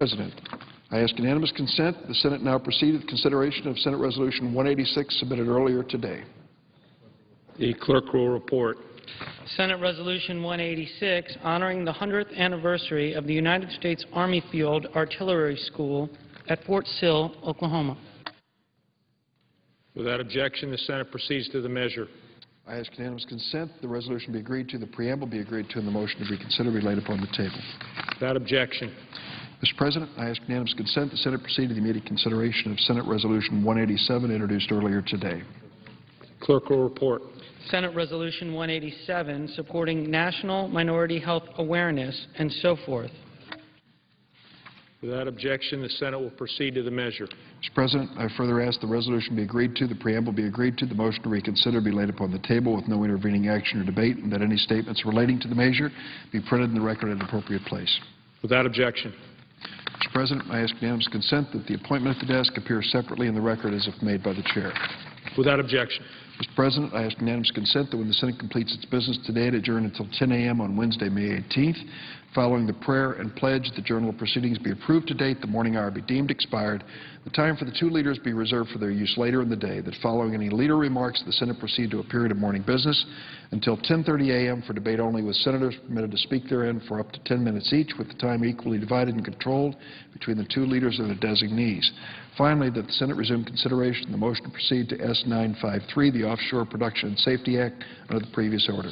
President, I ask unanimous consent. The Senate now proceed to the consideration of Senate Resolution 186 submitted earlier today. The clerk will report. Senate Resolution 186, honoring the 100th anniversary of the United States Army Field Artillery School at Fort Sill, Oklahoma. Without objection, the Senate proceeds to the measure. I ask unanimous consent. The resolution be agreed to, the preamble be agreed to, and the motion to be considered be laid upon the table. Without objection, Mr. President, I ask unanimous consent. The Senate proceed to the immediate consideration of Senate Resolution 187 introduced earlier today. clerk will report. Senate Resolution 187, supporting national minority health awareness and so forth. Without objection, the Senate will proceed to the measure. Mr. President, I further ask the resolution be agreed to, the preamble be agreed to, the motion to reconsider be laid upon the table with no intervening action or debate, and that any statements relating to the measure be printed in the record at an appropriate place. Without objection, Mr. President, I ask unanimous consent that the appointment at the desk appear separately in the record as if made by the chair. without objection, Mr. President, I ask unanimous consent that when the Senate completes its business today, it adjourn until 10 a.m. on Wednesday, May 18th. Following the prayer and pledge, the journal of proceedings be approved to date, the morning hour be deemed expired, the time for the two leaders be reserved for their use later in the day, that following any leader remarks, the Senate proceed to a period of morning business until 10:30 a.m. for debate only, with senators permitted to speak therein for up to 10 minutes each, with the time equally divided and controlled between the two leaders and their designees. Finally, that the Senate resume consideration of the motion to proceed to S-953, the Offshore Production and Safety Act, under the previous order.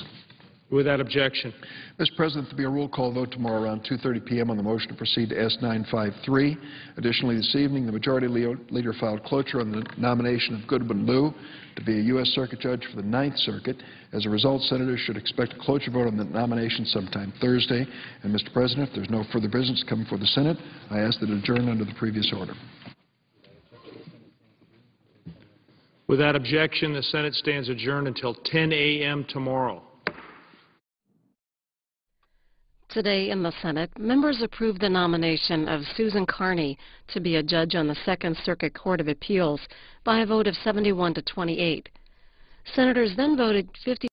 without objection, Mr. President, there will be a roll call vote tomorrow around 2:30 p.m. on the motion to proceed to S-953. Additionally, this evening, the Majority Leader filed cloture on the nomination of Goodwin Liu to be a U.S. Circuit Judge for the Ninth Circuit. As a result, Senators should expect a cloture vote on the nomination sometime Thursday. And, Mr. President, if there's no further business coming before the Senate, I ask that it adjourn under the previous order. Without objection, the Senate stands adjourned until 10 a.m. tomorrow. Today in the Senate, members approved the nomination of Susan Carney to be a judge on the Second Circuit Court of Appeals by a vote of 71 to 28. Senators then voted 50